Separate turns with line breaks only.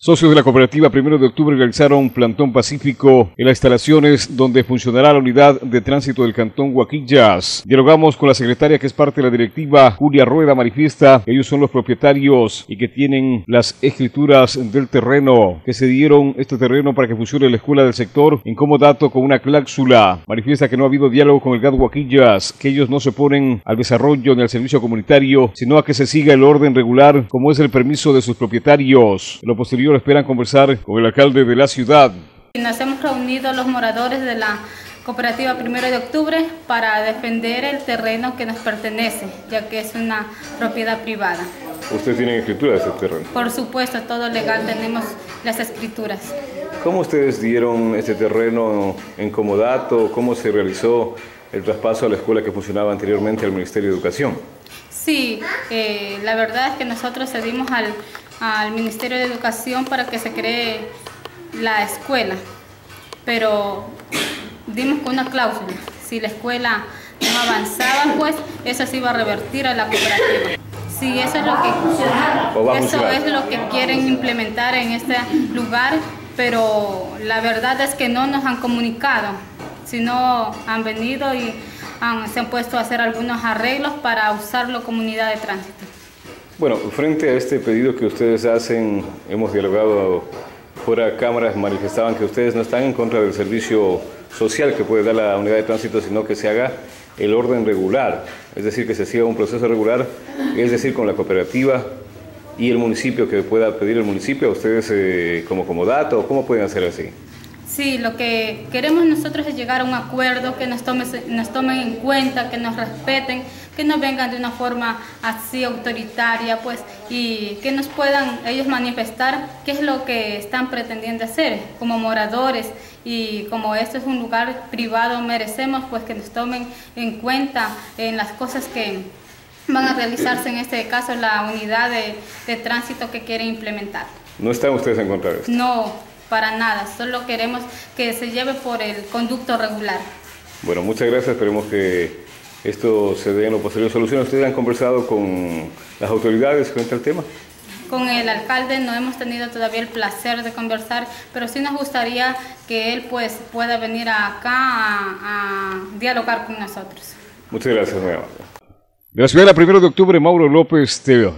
Socios de la cooperativa Primero de Octubre realizaron plantón pacífico en las instalaciones donde funcionará la unidad de tránsito del cantón Huaquillas. Dialogamos con la secretaria que es parte de la directiva, Julia Rueda, manifiesta que ellos son los propietarios y que tienen las escrituras del terreno, que se dieron este terreno para que funcione la escuela del sector en comodato con una cláusula. Manifiesta que no ha habido diálogo con el GAD Huaquillas, que ellos no se ponen al desarrollo ni al servicio comunitario, sino a que se siga el orden regular como es el permiso de sus propietarios. Lo posterior esperan conversar con el alcalde de la ciudad.
Nos hemos reunido los moradores de la cooperativa Primero de Octubre para defender el terreno que nos pertenece, ya que es una propiedad privada.
¿Usted tiene escritura de ese terreno?
Por supuesto, todo legal, tenemos las escrituras.
¿Cómo ustedes dieron este terreno en comodato? ¿Cómo se realizó el traspaso a la escuela que funcionaba anteriormente al Ministerio de Educación?
Sí, eh, la verdad es que nosotros cedimos al, al Ministerio de Educación para que se cree la escuela, pero dimos con una cláusula, si la escuela no avanzaba, pues eso se iba a revertir a la cooperativa. Sí, eso es lo que, eso es lo que quieren implementar en este lugar, pero la verdad es que no nos han comunicado, sino han venido y se han puesto a hacer algunos arreglos para usarlo como unidad de tránsito.
Bueno, frente a este pedido que ustedes hacen, hemos dialogado fuera de cámaras, manifestaban que ustedes no están en contra del servicio social que puede dar la unidad de tránsito, sino que se haga el orden regular, es decir, que se siga un proceso regular, es decir, con la cooperativa y el municipio que pueda pedir el municipio, a ustedes eh, como comodato, ¿cómo pueden hacer así?
Sí, lo que queremos nosotros es llegar a un acuerdo, que nos tomen, nos tomen en cuenta, que nos respeten, que no vengan de una forma así autoritaria, pues, y que nos puedan ellos manifestar qué es lo que están pretendiendo hacer como moradores y como esto es un lugar privado, merecemos pues que nos tomen en cuenta en las cosas que van a realizarse en este caso la unidad de, de tránsito que quiere implementar.
¿No están ustedes en contra de esto?
No, para nada, solo queremos que se lleve por el conducto regular.
Bueno, muchas gracias, esperemos que esto se dé en lo posterior solución. ¿Ustedes han conversado con las autoridades frente al tema?
Con el alcalde no hemos tenido todavía el placer de conversar, pero sí nos gustaría que él pues pueda venir acá a, dialogar con nosotros.
Muchas gracias, De la ciudad, la 1 de octubre, Mauro López, TV.